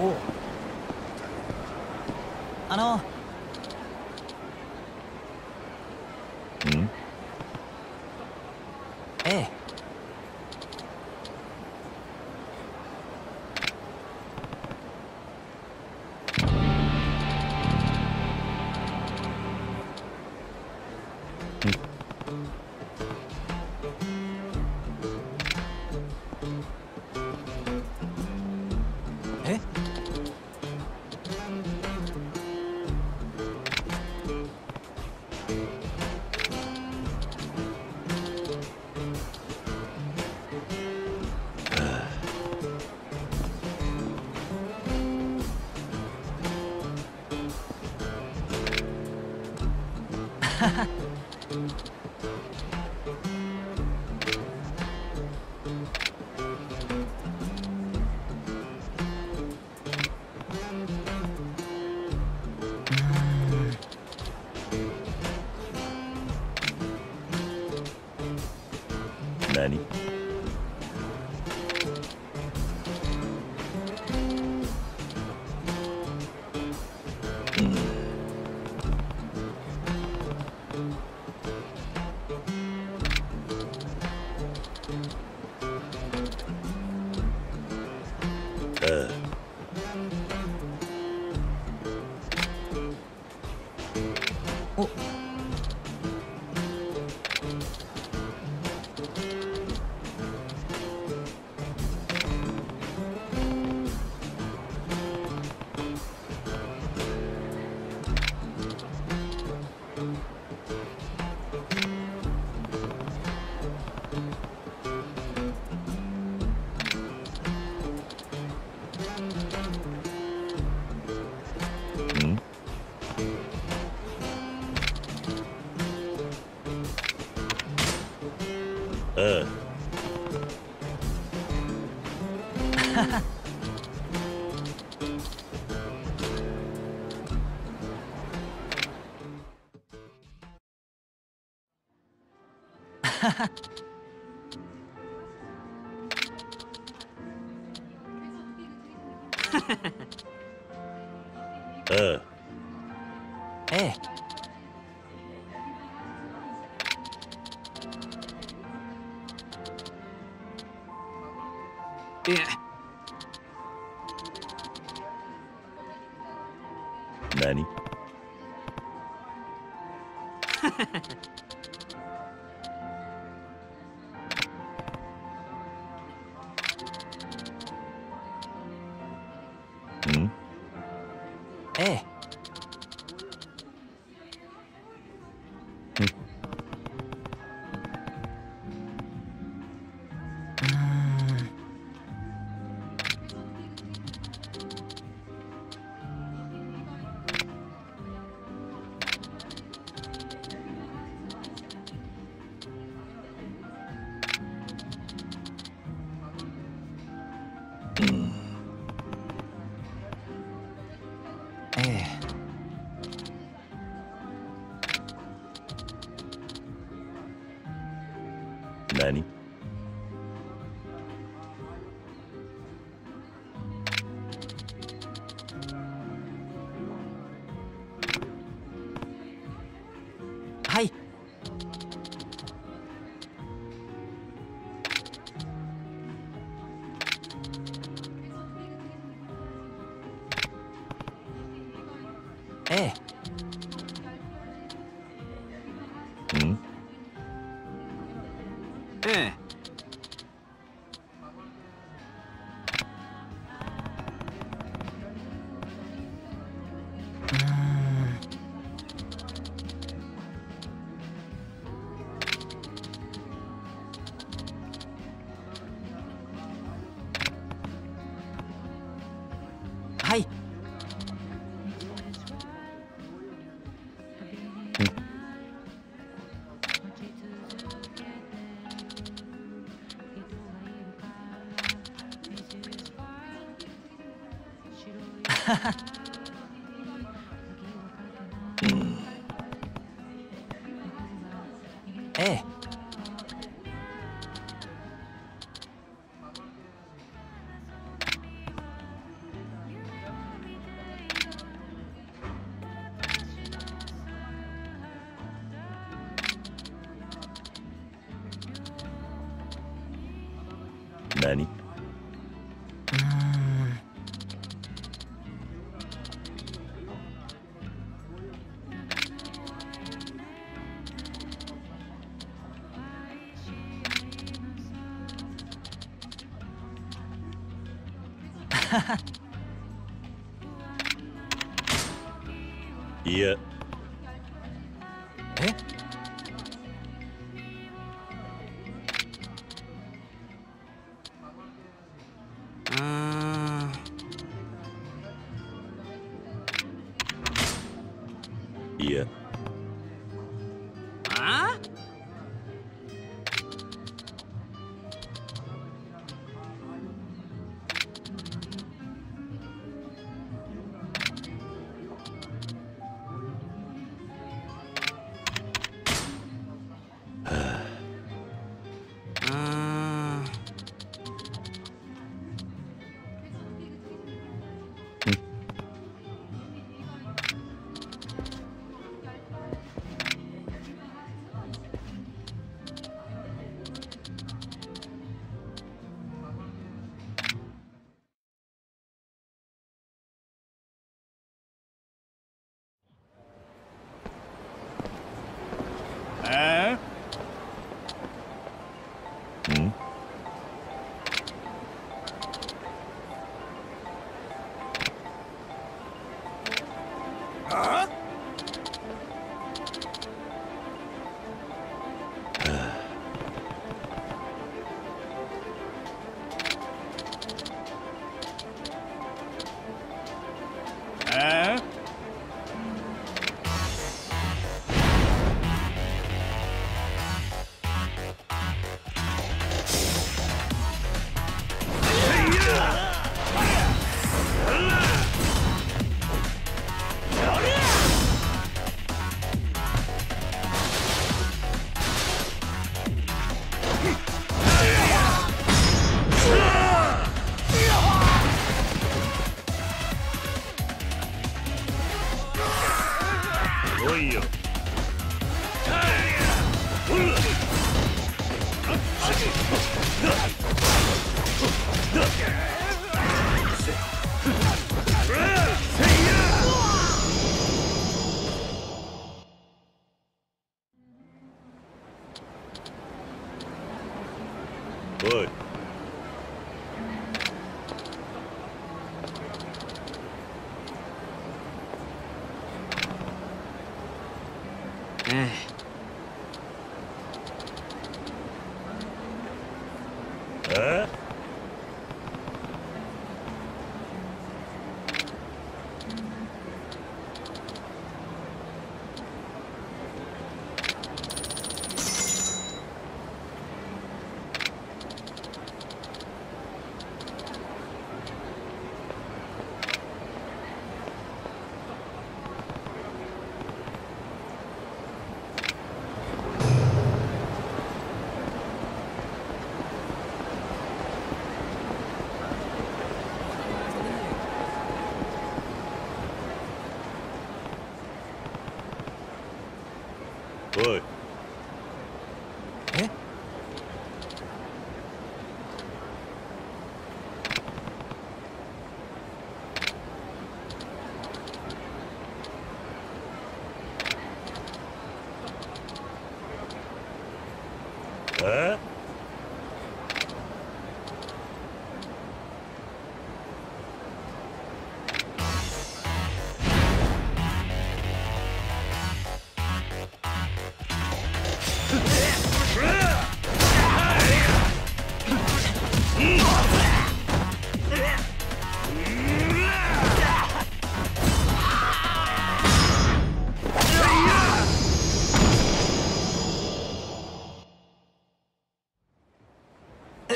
おお。あの何？うん。uh. Hey. Yeah. 哎。何？はい。ええ。ええ。何？いやえうーんいや おいおい